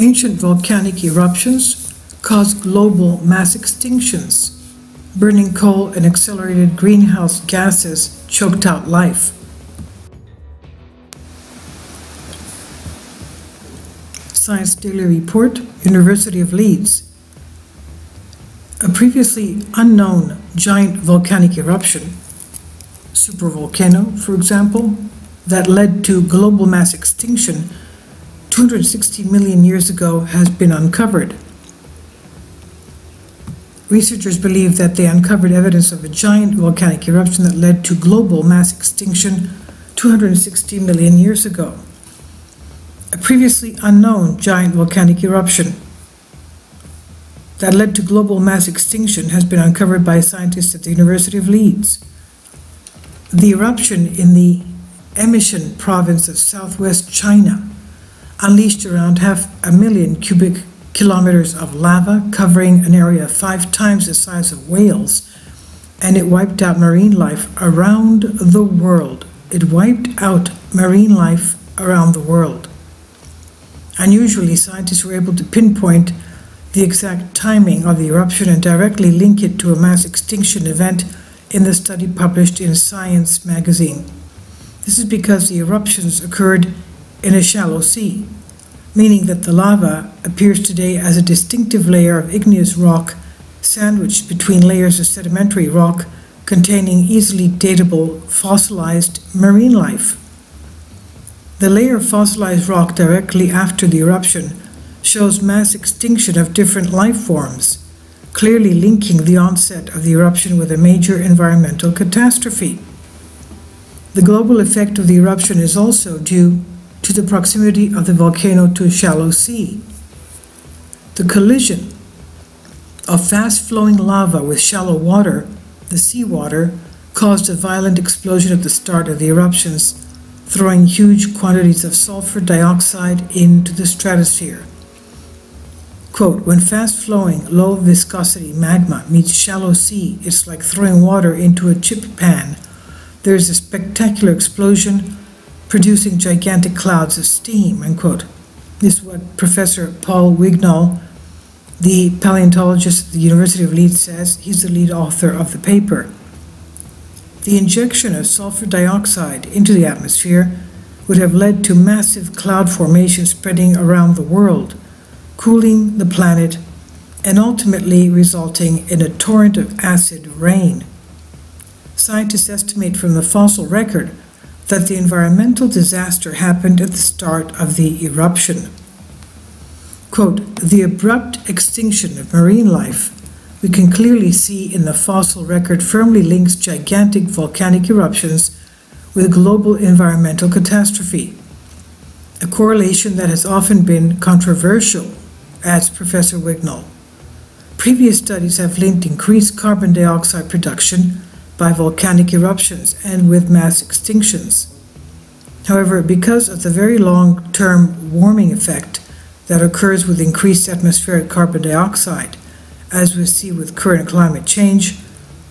Ancient volcanic eruptions caused global mass extinctions. Burning coal and accelerated greenhouse gases choked out life. Science Daily Report, University of Leeds. A previously unknown giant volcanic eruption, supervolcano, for example, that led to global mass extinction 260 million years ago has been uncovered. Researchers believe that they uncovered evidence of a giant volcanic eruption that led to global mass extinction 260 million years ago. A previously unknown giant volcanic eruption that led to global mass extinction has been uncovered by scientists at the University of Leeds. The eruption in the Emeishan province of southwest China unleashed around half a million cubic kilometers of lava covering an area five times the size of Wales, and it wiped out marine life around the world. It wiped out marine life around the world. Unusually, scientists were able to pinpoint the exact timing of the eruption and directly link it to a mass extinction event in the study published in Science magazine. This is because the eruptions occurred in a shallow sea, meaning that the lava appears today as a distinctive layer of igneous rock sandwiched between layers of sedimentary rock containing easily datable fossilized marine life. The layer of fossilized rock directly after the eruption shows mass extinction of different life forms, clearly linking the onset of the eruption with a major environmental catastrophe. The global effect of the eruption is also due to the proximity of the volcano to a shallow sea. The collision of fast flowing lava with shallow water, the seawater, caused a violent explosion at the start of the eruptions, throwing huge quantities of sulfur dioxide into the stratosphere. Quote, when fast flowing, low viscosity magma meets shallow sea, it's like throwing water into a chip pan. There's a spectacular explosion producing gigantic clouds of steam, unquote. This is what Professor Paul Wignall, the paleontologist at the University of Leeds, says. He's the lead author of the paper. The injection of sulfur dioxide into the atmosphere would have led to massive cloud formation spreading around the world, cooling the planet, and ultimately resulting in a torrent of acid rain. Scientists estimate from the fossil record that the environmental disaster happened at the start of the eruption. Quote, the abrupt extinction of marine life we can clearly see in the fossil record firmly links gigantic volcanic eruptions with global environmental catastrophe, a correlation that has often been controversial, adds Professor Wignall. Previous studies have linked increased carbon dioxide production by volcanic eruptions and with mass extinctions. However, because of the very long term warming effect that occurs with increased atmospheric carbon dioxide, as we see with current climate change,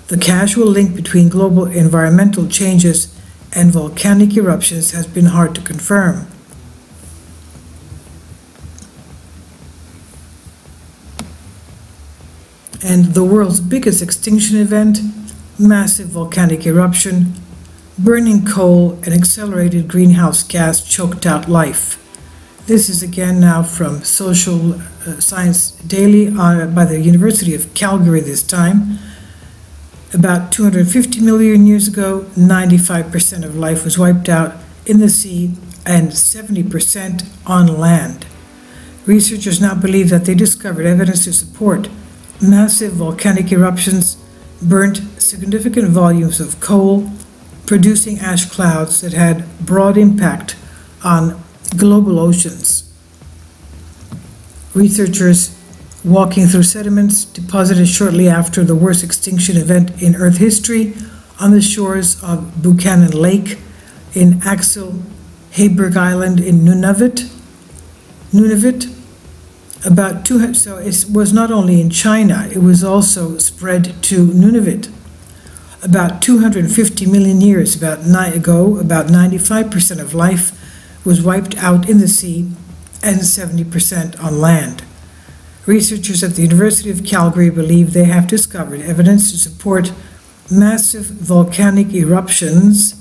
the casual link between global environmental changes and volcanic eruptions has been hard to confirm. And the world's biggest extinction event massive volcanic eruption, burning coal, and accelerated greenhouse gas choked out life. This is again now from Social uh, Science Daily uh, by the University of Calgary this time. About 250 million years ago, 95% of life was wiped out in the sea and 70% on land. Researchers now believe that they discovered evidence to support massive volcanic eruptions burnt significant volumes of coal, producing ash clouds that had broad impact on global oceans. Researchers walking through sediments deposited shortly after the worst extinction event in Earth history on the shores of Buchanan Lake in Axel Heiberg Island in Nunavut. Nunavut, about two, so it was not only in China, it was also spread to Nunavut. About 250 million years about ago, about 95% of life was wiped out in the sea and 70% on land. Researchers at the University of Calgary believe they have discovered evidence to support massive volcanic eruptions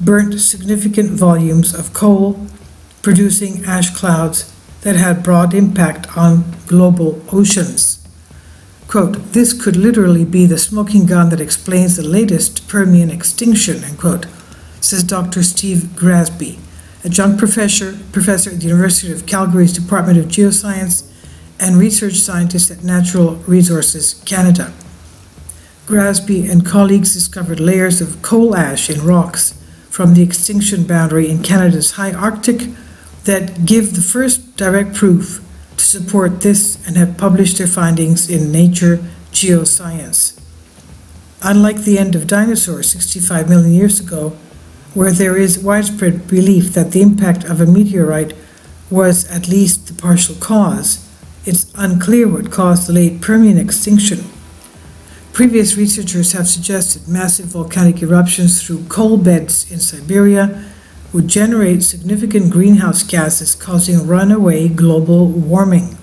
burnt significant volumes of coal, producing ash clouds that had broad impact on global oceans. Quote, this could literally be the smoking gun that explains the latest Permian extinction, end quote, says Dr. Steve Grasby, adjunct professor, professor at the University of Calgary's Department of Geoscience and research scientist at Natural Resources Canada. Grasby and colleagues discovered layers of coal ash in rocks from the extinction boundary in Canada's high Arctic that give the first direct proof to support this and have published their findings in Nature Geoscience. Unlike the end of dinosaurs 65 million years ago, where there is widespread belief that the impact of a meteorite was at least the partial cause, it's unclear what caused the late Permian extinction. Previous researchers have suggested massive volcanic eruptions through coal beds in Siberia would generate significant greenhouse gases causing runaway global warming.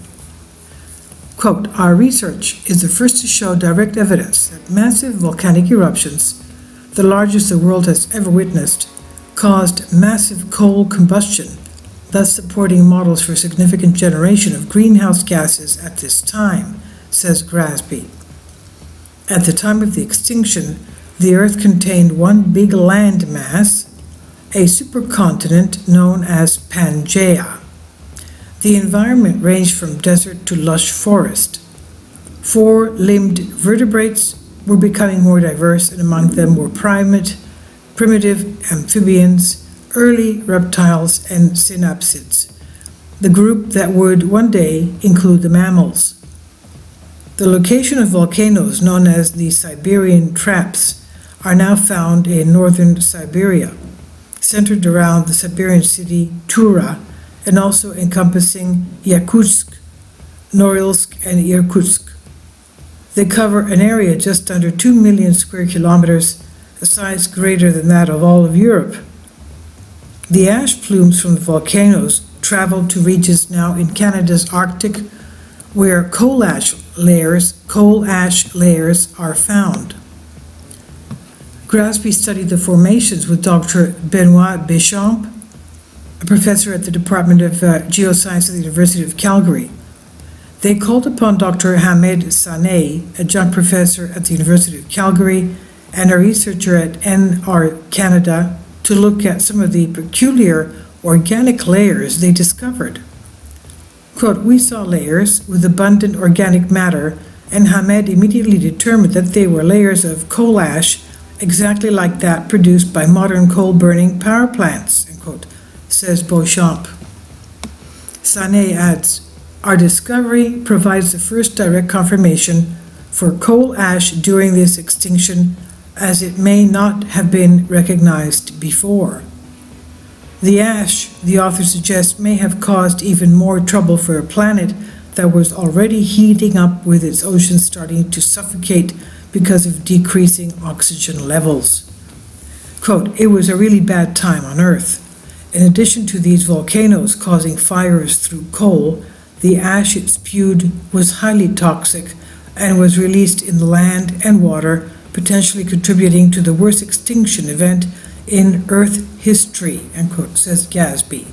Quote, Our research is the first to show direct evidence that massive volcanic eruptions, the largest the world has ever witnessed, caused massive coal combustion, thus supporting models for significant generation of greenhouse gases at this time, says Grasby. At the time of the extinction, the Earth contained one big land mass, a supercontinent known as Pangaea. The environment ranged from desert to lush forest. Four limbed vertebrates were becoming more diverse, and among them were primate, primitive amphibians, early reptiles, and synapsids, the group that would one day include the mammals. The location of volcanoes known as the Siberian Traps are now found in northern Siberia centered around the Siberian city Tura and also encompassing Yakutsk, Norilsk, and Irkutsk. They cover an area just under 2 million square kilometers, a size greater than that of all of Europe. The ash plumes from the volcanoes travel to regions now in Canada's Arctic where coal ash layers, coal ash layers are found. Grasby studied the formations with Dr. Benoit Beauchamp, a professor at the Department of uh, Geoscience at the University of Calgary. They called upon Dr. Hamed Sanei, adjunct professor at the University of Calgary and a researcher at NR Canada, to look at some of the peculiar organic layers they discovered. Quote, we saw layers with abundant organic matter, and Hamed immediately determined that they were layers of coal ash exactly like that produced by modern coal burning power plants, quote, says Beauchamp. Sanei adds, Our discovery provides the first direct confirmation for coal ash during this extinction as it may not have been recognized before. The ash, the author suggests, may have caused even more trouble for a planet that was already heating up with its oceans starting to suffocate because of decreasing oxygen levels. Quote, it was a really bad time on Earth. In addition to these volcanoes causing fires through coal, the ash it spewed was highly toxic and was released in the land and water, potentially contributing to the worst extinction event in Earth history, end quote, says Grasby.